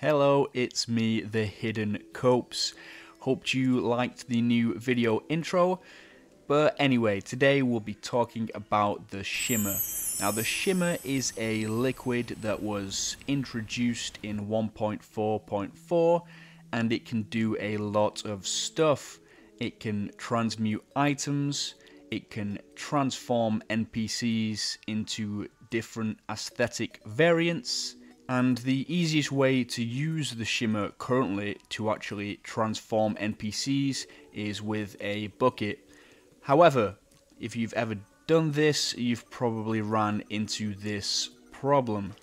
Hello, it's me, the Hidden Copse. Hoped you liked the new video intro. But anyway, today we'll be talking about the shimmer. Now, the shimmer is a liquid that was introduced in 1.4.4 and it can do a lot of stuff. It can transmute items, it can transform NPCs into different aesthetic variants and the easiest way to use the shimmer currently to actually transform NPCs is with a bucket. However, if you've ever done this, you've probably ran into this problem.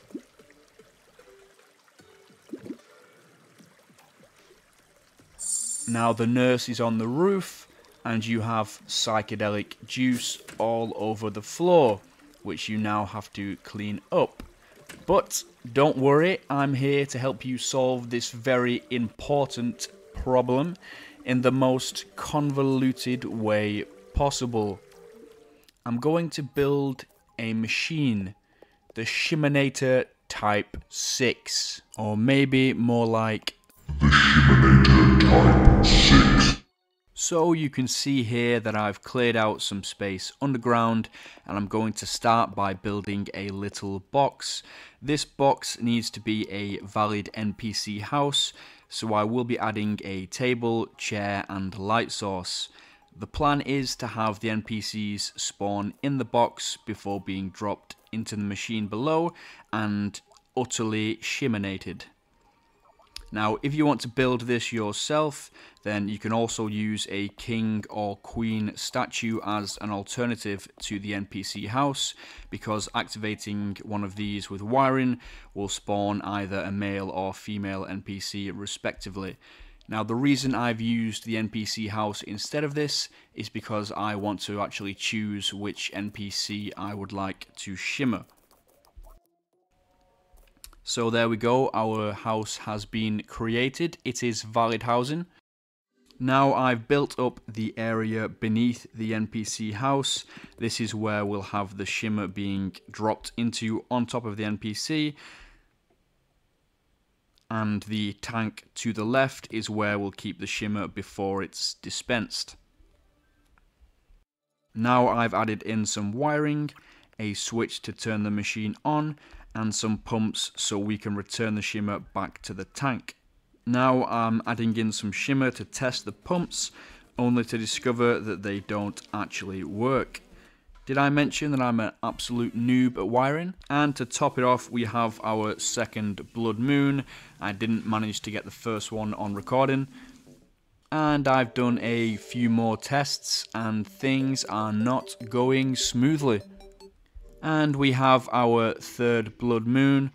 Now the nurse is on the roof and you have psychedelic juice all over the floor, which you now have to clean up. But don't worry, I'm here to help you solve this very important problem in the most convoluted way possible. I'm going to build a machine, the Shimmernator Type 6, or maybe more like the Shimmernator Type 6. So you can see here that I've cleared out some space underground and I'm going to start by building a little box. This box needs to be a valid NPC house so I will be adding a table, chair and light source. The plan is to have the NPCs spawn in the box before being dropped into the machine below and utterly shiminated. Now, if you want to build this yourself, then you can also use a king or queen statue as an alternative to the NPC house, because activating one of these with wiring will spawn either a male or female NPC respectively. Now the reason I've used the NPC house instead of this is because I want to actually choose which NPC I would like to shimmer. So there we go, our house has been created. It is valid housing. Now I've built up the area beneath the NPC house. This is where we'll have the shimmer being dropped into on top of the NPC. And the tank to the left is where we'll keep the shimmer before it's dispensed. Now I've added in some wiring, a switch to turn the machine on, and some pumps so we can return the shimmer back to the tank. Now I'm adding in some shimmer to test the pumps, only to discover that they don't actually work. Did I mention that I'm an absolute noob at wiring? And to top it off, we have our second Blood Moon. I didn't manage to get the first one on recording. And I've done a few more tests and things are not going smoothly. And we have our third blood moon.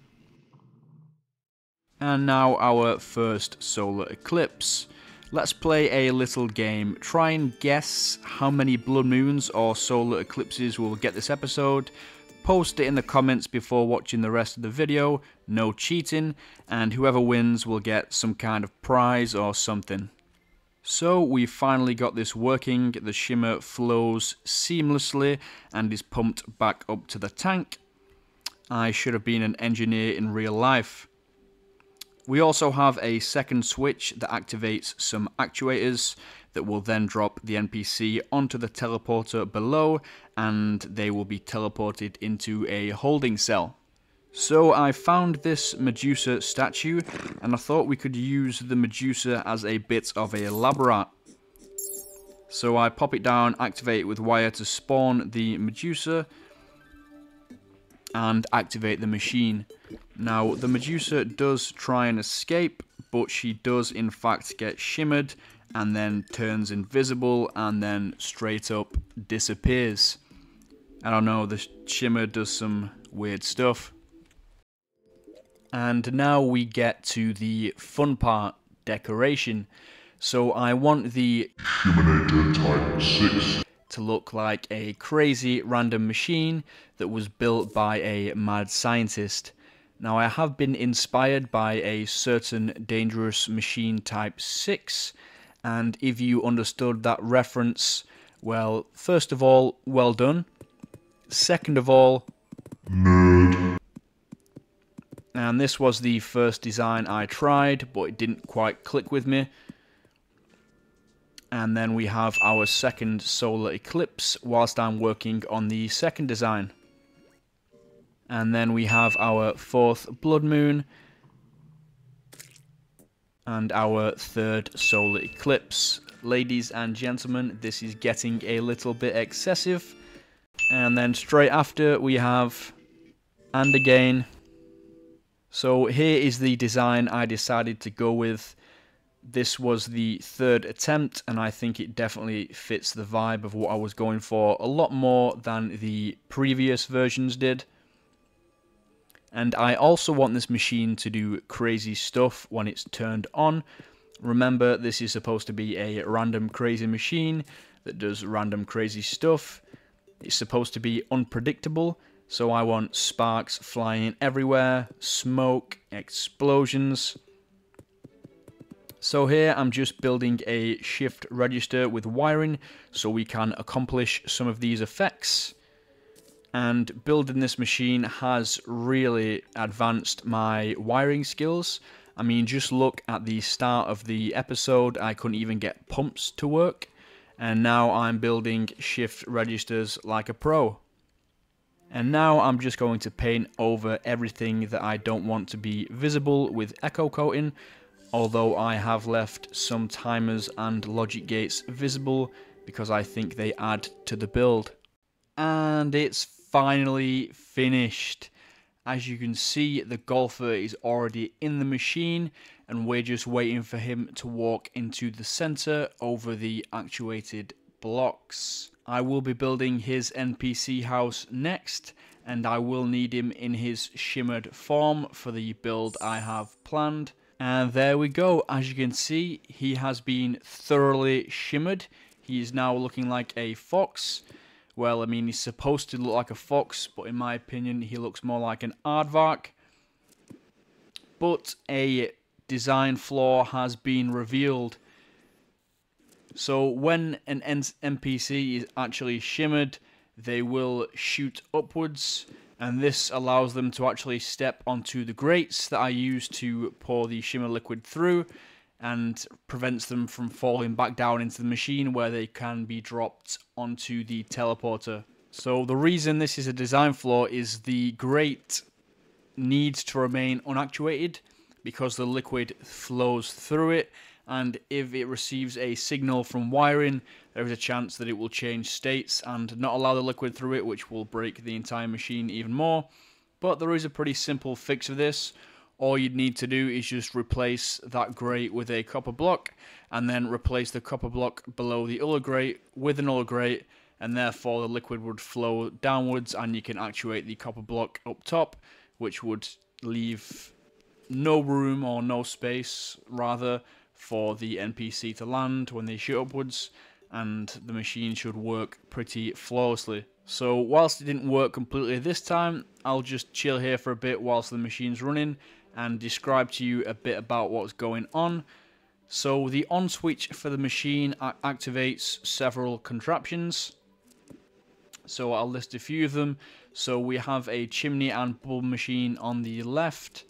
And now our first solar eclipse. Let's play a little game. Try and guess how many blood moons or solar eclipses we'll get this episode. Post it in the comments before watching the rest of the video. No cheating. And whoever wins will get some kind of prize or something. So we finally got this working, the shimmer flows seamlessly and is pumped back up to the tank. I should have been an engineer in real life. We also have a second switch that activates some actuators that will then drop the NPC onto the teleporter below and they will be teleported into a holding cell. So I found this Medusa statue and I thought we could use the Medusa as a bit of a lab rat. So I pop it down, activate it with wire to spawn the Medusa and activate the machine. Now the Medusa does try and escape but she does in fact get shimmered and then turns invisible and then straight up disappears. I don't know, the shimmer does some weird stuff. And now we get to the fun part, decoration. So I want the Type 6 to look like a crazy random machine that was built by a mad scientist. Now I have been inspired by a certain dangerous machine type 6 and if you understood that reference, well, first of all, well done. Second of all, Nerd And this was the first design I tried, but it didn't quite click with me. And then we have our second solar eclipse whilst I'm working on the second design. And then we have our fourth blood moon and our third solar eclipse. Ladies and gentlemen, this is getting a little bit excessive. And then straight after we have and again. So here is the design I decided to go with. This was the third attempt and I think it definitely fits the vibe of what I was going for a lot more than the previous versions did. And I also want this machine to do crazy stuff when it's turned on. Remember, this is supposed to be a random crazy machine that does random crazy stuff. It's supposed to be unpredictable, so I want sparks flying everywhere, smoke, explosions. So here I'm just building a shift register with wiring so we can accomplish some of these effects and building this machine has really advanced my wiring skills. I mean, just look at the start of the episode, I couldn't even get pumps to work, and now I'm building shift registers like a pro. And now I'm just going to paint over everything that I don't want to be visible with echo coating, although I have left some timers and logic gates visible because I think they add to the build. And it's finally finished. As you can see, the golfer is already in the machine and we're just waiting for him to walk into the center over the actuated blocks. I will be building his NPC house next and I will need him in his shimmered form for the build I have planned. And there we go, as you can see, he has been thoroughly shimmered. He is now looking like a fox well, I mean, he's supposed to look like a fox, but in my opinion, he looks more like an aardvark. But a design flaw has been revealed. So when an NPC is actually shimmered, they will shoot upwards, and this allows them to actually step onto the grates that I use to pour the shimmer liquid through, and prevents them from falling back down into the machine where they can be dropped onto the teleporter. So the reason this is a design flaw is the grate needs to remain unactuated because the liquid flows through it and if it receives a signal from wiring there is a chance that it will change states and not allow the liquid through it which will break the entire machine even more. But there is a pretty simple fix for this. All you'd need to do is just replace that grate with a copper block and then replace the copper block below the other grate with another grate and therefore the liquid would flow downwards and you can actuate the copper block up top which would leave no room or no space rather for the NPC to land when they shoot upwards and the machine should work pretty flawlessly. So whilst it didn't work completely this time, I'll just chill here for a bit whilst the machine's running and describe to you a bit about what's going on. So the on switch for the machine activates several contraptions. So I'll list a few of them. So we have a chimney and bulb machine on the left.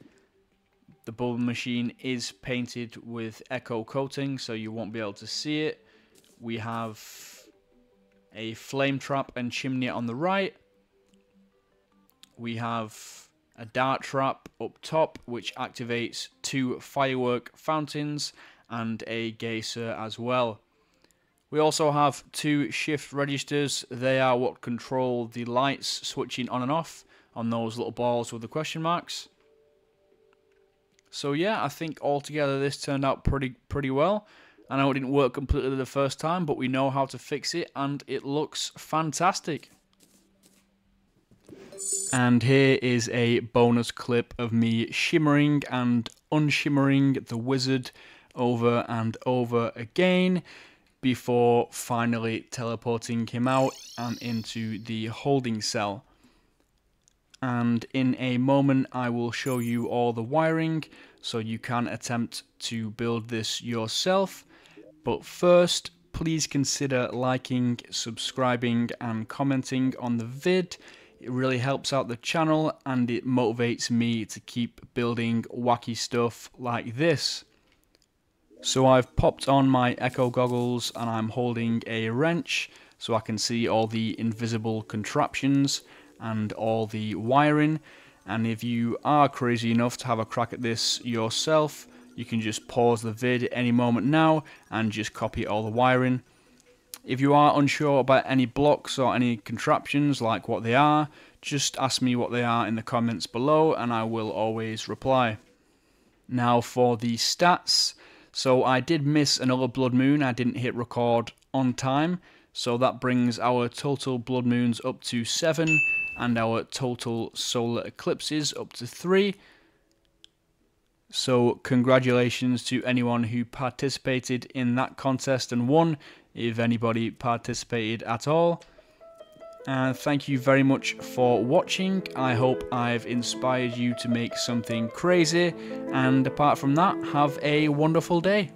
The bulb machine is painted with echo coating so you won't be able to see it. We have a flame trap and chimney on the right. We have a dart trap up top which activates two firework fountains and a geyser as well. We also have two shift registers. They are what control the lights switching on and off on those little balls with the question marks. So yeah, I think altogether this turned out pretty pretty well. I know it didn't work completely the first time, but we know how to fix it and it looks fantastic. And here is a bonus clip of me shimmering and unshimmering the wizard over and over again before finally teleporting him out and into the holding cell. And in a moment I will show you all the wiring so you can attempt to build this yourself. But first, please consider liking, subscribing and commenting on the vid It really helps out the channel and it motivates me to keep building wacky stuff like this. So I've popped on my Echo goggles and I'm holding a wrench so I can see all the invisible contraptions and all the wiring. And if you are crazy enough to have a crack at this yourself you can just pause the vid at any moment now and just copy all the wiring. If you are unsure about any blocks or any contraptions, like what they are, just ask me what they are in the comments below and I will always reply. Now for the stats. So I did miss another blood moon, I didn't hit record on time, so that brings our total blood moons up to 7 and our total solar eclipses up to 3. So congratulations to anyone who participated in that contest and won if anybody participated at all. And thank you very much for watching. I hope I've inspired you to make something crazy. And apart from that, have a wonderful day.